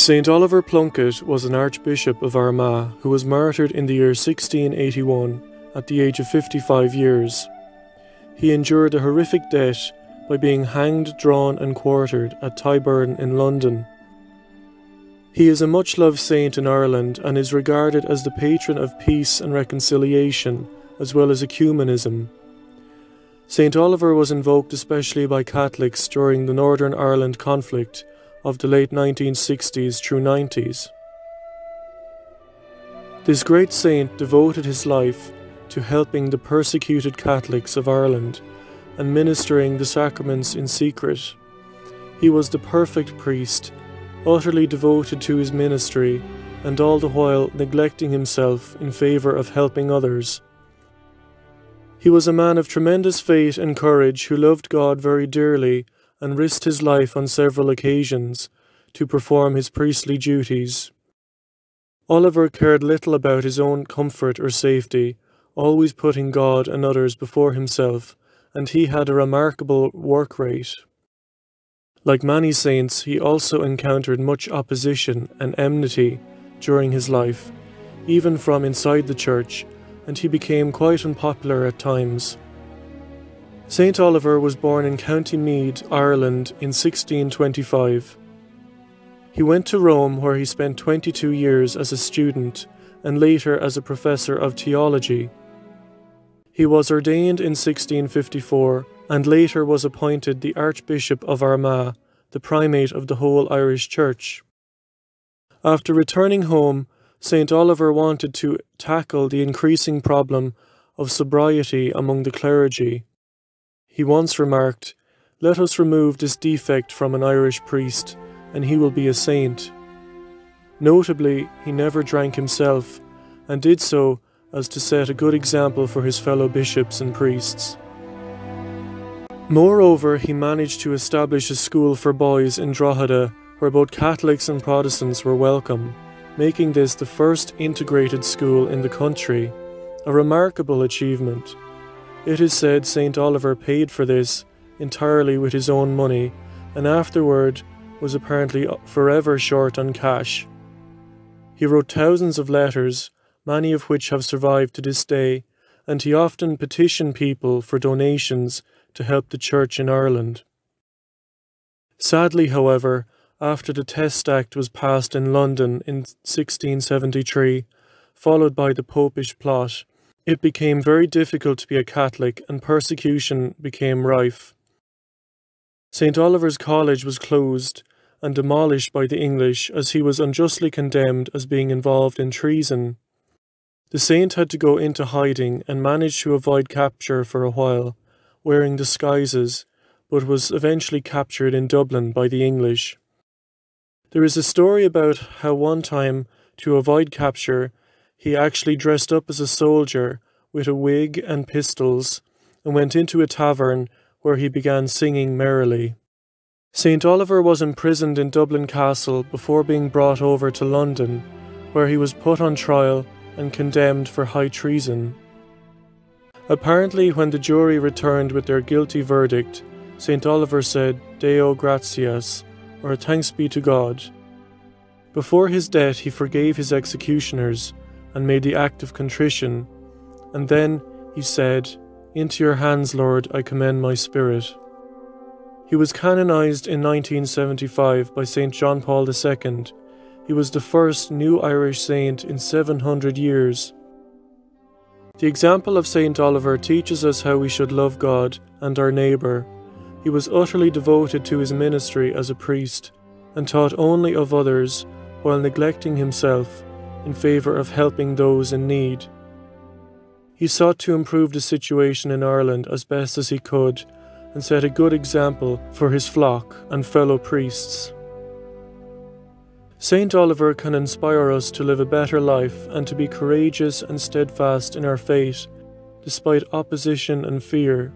St. Oliver Plunkett was an Archbishop of Armagh who was martyred in the year 1681 at the age of 55 years. He endured a horrific death by being hanged, drawn, and quartered at Tyburn in London. He is a much loved saint in Ireland and is regarded as the patron of peace and reconciliation, as well as ecumenism. St. Oliver was invoked especially by Catholics during the Northern Ireland conflict of the late 1960s through 90s. This great saint devoted his life to helping the persecuted Catholics of Ireland and ministering the sacraments in secret. He was the perfect priest, utterly devoted to his ministry, and all the while neglecting himself in favour of helping others. He was a man of tremendous faith and courage who loved God very dearly and risked his life on several occasions to perform his priestly duties. Oliver cared little about his own comfort or safety, always putting God and others before himself, and he had a remarkable work rate. Like many saints, he also encountered much opposition and enmity during his life, even from inside the church, and he became quite unpopular at times. St. Oliver was born in County Meath, Ireland in 1625. He went to Rome where he spent 22 years as a student and later as a professor of theology. He was ordained in 1654 and later was appointed the Archbishop of Armagh, the primate of the whole Irish Church. After returning home, St. Oliver wanted to tackle the increasing problem of sobriety among the clergy he once remarked, Let us remove this defect from an Irish priest, and he will be a saint. Notably, he never drank himself, and did so as to set a good example for his fellow bishops and priests. Moreover, he managed to establish a school for boys in Drogheda where both Catholics and Protestants were welcome, making this the first integrated school in the country, a remarkable achievement. It is said St. Oliver paid for this entirely with his own money and afterward was apparently forever short on cash. He wrote thousands of letters, many of which have survived to this day, and he often petitioned people for donations to help the Church in Ireland. Sadly, however, after the Test Act was passed in London in 1673, followed by the Popish plot, it became very difficult to be a Catholic and persecution became rife. St. Oliver's College was closed and demolished by the English as he was unjustly condemned as being involved in treason. The saint had to go into hiding and managed to avoid capture for a while, wearing disguises, but was eventually captured in Dublin by the English. There is a story about how one time, to avoid capture, he actually dressed up as a soldier with a wig and pistols and went into a tavern where he began singing merrily. St. Oliver was imprisoned in Dublin Castle before being brought over to London, where he was put on trial and condemned for high treason. Apparently, when the jury returned with their guilty verdict, St. Oliver said, Deo gratias, or thanks be to God. Before his death, he forgave his executioners and made the act of contrition. And then he said, Into your hands, Lord, I commend my spirit. He was canonized in 1975 by St. John Paul II. He was the first new Irish saint in 700 years. The example of St. Oliver teaches us how we should love God and our neighbour. He was utterly devoted to his ministry as a priest and taught only of others while neglecting himself in favour of helping those in need. He sought to improve the situation in Ireland as best as he could and set a good example for his flock and fellow priests. St. Oliver can inspire us to live a better life and to be courageous and steadfast in our faith, despite opposition and fear.